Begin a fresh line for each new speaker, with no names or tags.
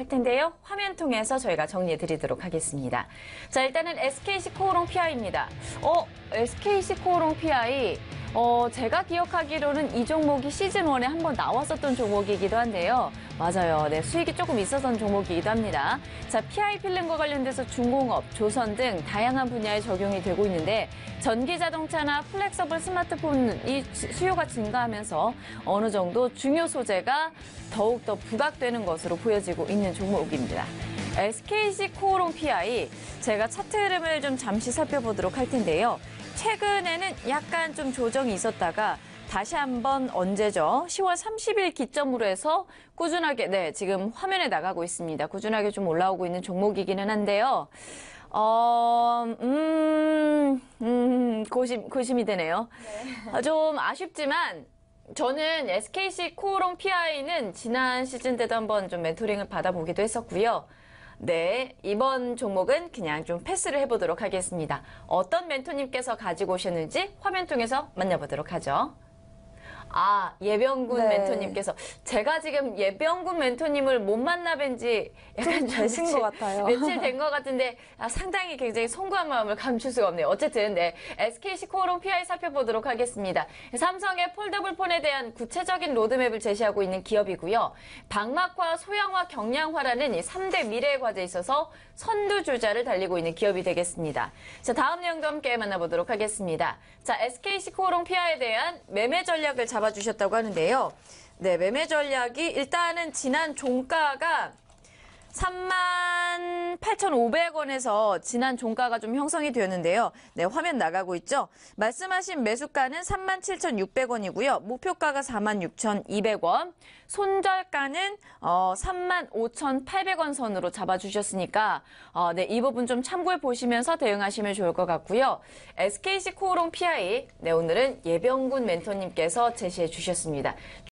할 텐데요. 화면 통해서 저희가 정리해 드리도록 하겠습니다. 자, 일단은 SKC 코오롱 PI입니다. 어, SKC 코오롱 PI. 어, 제가 기억하기로는 이 종목이 시즌 1에 한 번 나왔었던 종목이기도 한데요. 맞아요. 네, 수익이 조금 있었던 종목이기도 합니다. 자, PI 필름과 관련돼서 중공업, 조선 등 다양한 분야에 적용이 되고 있는데 전기 자동차나 flexible 스마트폰이 수요가 증가하면서 어느 정도 중요 소재가 더욱더 부각되는 것으로 보여지고 있는 종목입니다. SKC 코오롱 PI 제가 차트 흐름을 좀 잠시 살펴보도록 할 텐데요. 최근에는 약간 좀 조정이 있었다가 다시 한번 언제죠? 10월 30일 기점으로 해서 꾸준하게 네 지금 화면에 나가고 있습니다. 꾸준하게 좀 올라오고 있는 종목이기는 한데요. 어, 음, 음, 고심, 고심이 되네요. 아, 좀 아쉽지만, 저는 SKC 코오롱 PI는 지난 시즌 때도 한번 좀 멘토링을 받아보기도 했었고요. 네, 이번 종목은 그냥 좀 패스를 해보도록 하겠습니다. 어떤 멘토님께서 가지고 오셨는지 화면 통해서 만나보도록 하죠. 아, 예병군
네.
멘토님께서 제가 지금 예병군 멘토님을 못 만나 뵌 지 약간
좀 되신
며칠-
것 같아요.
며칠 된 것 같은데 아, 상당히 굉장히 송구한 마음을 감출 수가 없네요. 어쨌든 네, SKC 코오롱 PI 살펴보도록 하겠습니다. 삼성의 폴더블 폰에 대한 구체적인 로드맵을 제시하고 있는 기업이고요. 방막화, 소형화, 경량화라는 이 3대 미래의 과제에 있어서 선두주자를 달리고 있는 기업이 되겠습니다. 자, 다음 내용도 함께 만나보도록 하겠습니다. 자, SKC 코오롱 PI에 대한 매매 전략을 잡 아주셨다고 하는데요. 네, 매매 전략이 일단은 지난 종가가 38,500원에서 지난 종가가 좀 형성이 되었는데요. 네, 화면 나가고 있죠. 말씀하신 매수가는 37,600원이고요. 목표가가 46,200원. 손절가는 어, 35,800원 선으로 잡아주셨으니까 어, 네, 이 부분 좀 참고해 보시면서 대응하시면 좋을 것 같고요. SKC 코오롱 PI 네, 오늘은 예병군 멘토님께서 제시해 주셨습니다.